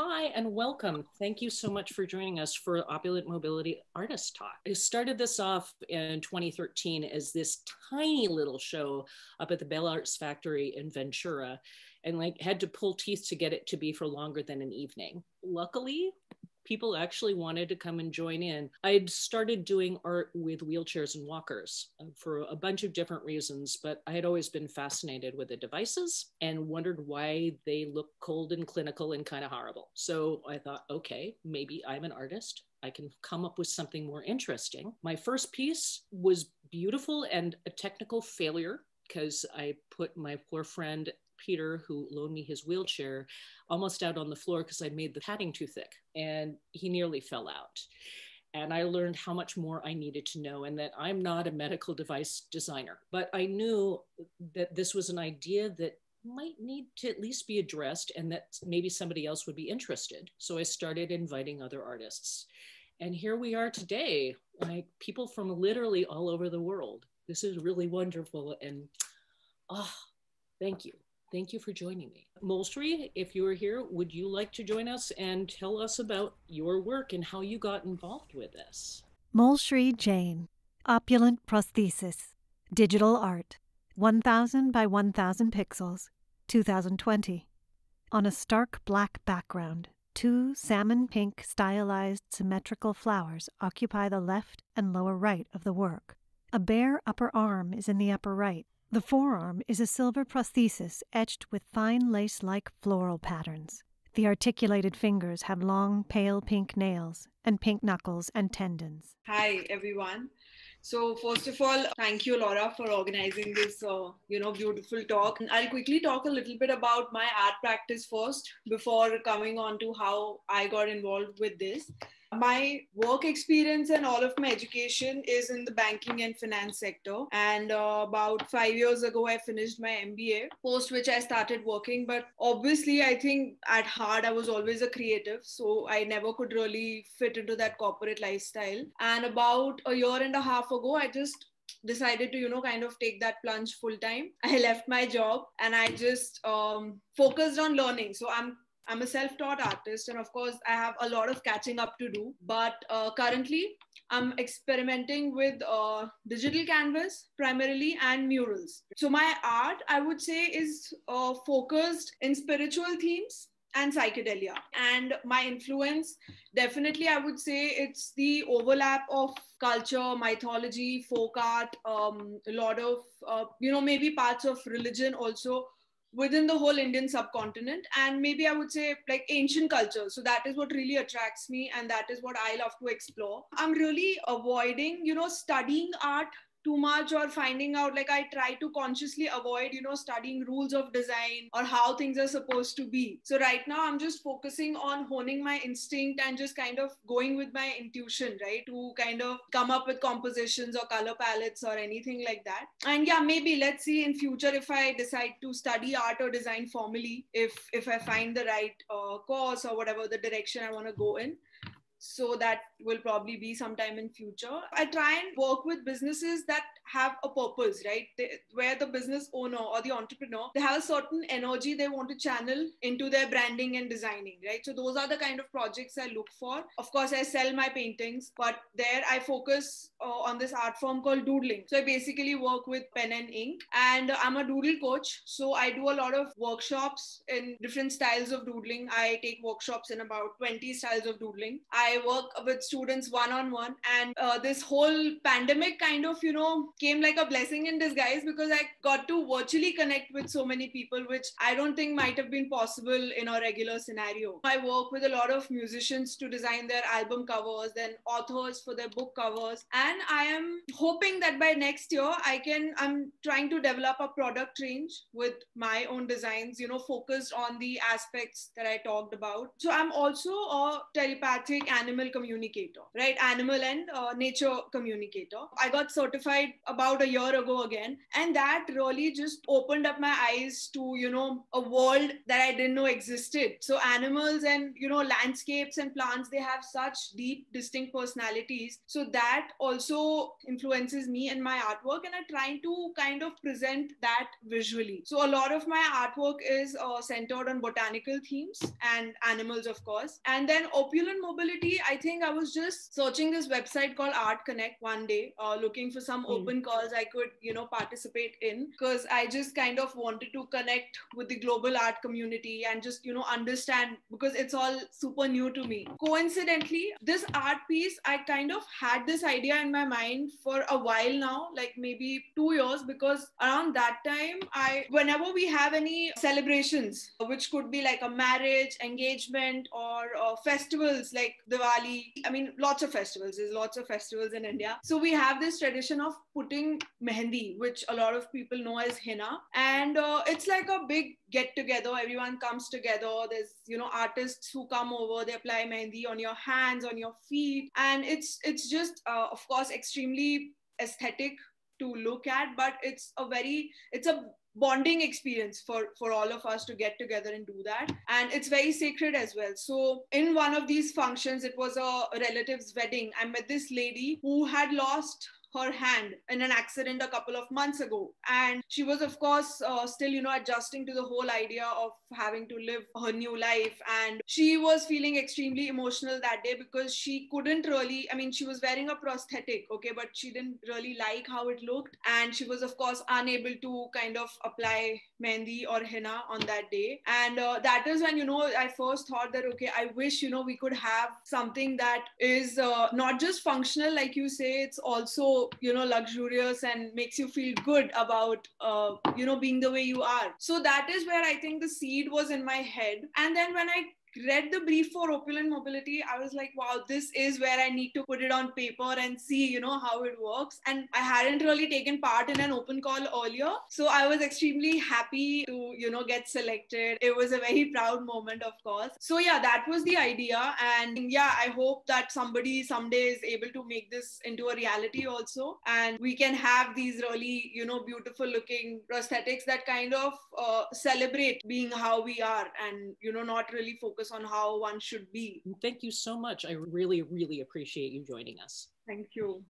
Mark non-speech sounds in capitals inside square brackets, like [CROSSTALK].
Hi, and welcome. Thank you so much for joining us for Opulent Mobility Artist Talk. I started this off in 2013 as this tiny little show up at the Bell Arts Factory in Ventura and like had to pull teeth to get it to be for longer than an evening. Luckily, people actually wanted to come and join in. I'd started doing art with wheelchairs and walkers uh, for a bunch of different reasons, but I had always been fascinated with the devices and wondered why they look cold and clinical and kind of horrible. So I thought, okay, maybe I'm an artist. I can come up with something more interesting. My first piece was beautiful and a technical failure because I put my poor friend Peter, who loaned me his wheelchair, almost out on the floor because I made the padding too thick and he nearly fell out. And I learned how much more I needed to know, and that I'm not a medical device designer. But I knew that this was an idea that might need to at least be addressed and that maybe somebody else would be interested. So I started inviting other artists. And here we are today, like people from literally all over the world. This is really wonderful. And oh, thank you. Thank you for joining me. Molshree, if you are here, would you like to join us and tell us about your work and how you got involved with this? Molshree Jain, Opulent Prosthesis, Digital Art, 1000 by 1000 pixels, 2020. On a stark black background, two salmon pink stylized symmetrical flowers occupy the left and lower right of the work. A bare upper arm is in the upper right, the forearm is a silver prosthesis etched with fine lace like floral patterns. The articulated fingers have long, pale pink nails and pink knuckles and tendons. Hi, everyone. So first of all, thank you, Laura, for organizing this, uh, you know, beautiful talk. I'll quickly talk a little bit about my art practice first before coming on to how I got involved with this. My work experience and all of my education is in the banking and finance sector. And uh, about five years ago, I finished my MBA, post which I started working. But obviously, I think at heart, I was always a creative. So I never could really fit into that corporate lifestyle. And about a year and a half ago, I just decided to you know kind of take that plunge full time [LAUGHS] i left my job and i just um, focused on learning so i'm I'm a self taught artist, and of course, I have a lot of catching up to do. But uh, currently, I'm experimenting with uh, digital canvas primarily and murals. So, my art, I would say, is uh, focused in spiritual themes and psychedelia. And my influence, definitely, I would say it's the overlap of culture, mythology, folk art, um, a lot of, uh, you know, maybe parts of religion also within the whole Indian subcontinent and maybe I would say like ancient culture. So that is what really attracts me and that is what I love to explore. I'm really avoiding, you know, studying art too much or finding out like i try to consciously avoid you know studying rules of design or how things are supposed to be. So right now i'm just focusing on honing my instinct and just kind of going with my intuition right to kind of come up with compositions or color palettes or anything like that. And yeah maybe let's see in future if i decide to study art or design formally if if i find the right uh, course or whatever the direction i want to go in so that will probably be sometime in future. I try and work with businesses that have a purpose right? They, where the business owner or the entrepreneur they have a certain energy they want to channel into their branding and designing right? So those are the kind of projects i look for. Of course i sell my paintings but there i focus uh, on this art form called doodling. So i basically work with pen and ink and i'm a doodle coach. So i do a lot of workshops in different styles of doodling. I take workshops in about 20 styles of doodling. I I work with students one on one. And uh, this whole pandemic kind of, you know, came like a blessing in disguise because I got to virtually connect with so many people, which I don't think might have been possible in a regular scenario. I work with a lot of musicians to design their album covers, then authors for their book covers. And I am hoping that by next year, I can, I'm trying to develop a product range with my own designs, you know, focused on the aspects that I talked about. So I'm also a telepathic animal communicator, right? Animal and uh, nature communicator. I got certified about a year ago again, and that really just opened up my eyes to, you know, a world that I didn't know existed. So animals and, you know, landscapes and plants, they have such deep, distinct personalities. So that also influences me and my artwork, and I'm trying to kind of present that visually. So a lot of my artwork is uh, centered on botanical themes and animals, of course. And then opulent mobility, I think I was just searching this website called Art Connect one day, uh, looking for some mm. open calls I could, you know, participate in because I just kind of wanted to connect with the global art community and just, you know, understand because it's all super new to me. Coincidentally, this art piece, I kind of had this idea in my mind for a while now, like maybe two years, because around that time, I, whenever we have any celebrations, which could be like a marriage, engagement, or uh, festivals like Diwali, I mean, lots of festivals, there's lots of festivals in India. So we have this tradition of putting mehendi, which a lot of people know as henna. And uh, it's like a big get together. Everyone comes together. There's, you know, artists who come over, they apply mehendi on your hands, on your feet. And it's, it's just, uh, of course, extremely aesthetic to look at but it's a very it's a bonding experience for for all of us to get together and do that. And it's very sacred as well. So in one of these functions it was a relative's wedding. I met this lady who had lost her hand in an accident a couple of months ago. And she was of course uh, still you know adjusting to the whole idea of having to live her new life. And she was feeling extremely emotional that day because she couldn't really i mean she was wearing a prosthetic okay but she didn't really like how it looked. And she was of course unable to kind of apply mehendi or henna on that day. And uh, that is when you know i first thought that okay i wish you know we could have something that is uh, not just functional like you say it's also you know luxurious and makes you feel good about uh, you know being the way you are. So that is where i think the seed was in my head. And then when i read the brief for opulent mobility i was like wow this is where i need to put it on paper and see you know how it works. And i hadn't really taken part in an open call earlier. So i was extremely happy to you know get selected. It was a very proud moment of course. So yeah that was the idea. And yeah i hope that somebody someday is able to make this into a reality also. And we can have these really you know beautiful looking prosthetics that kind of uh, celebrate being how we are and you know not really focus focus on how one should be. Thank you so much. I really, really appreciate you joining us. Thank you.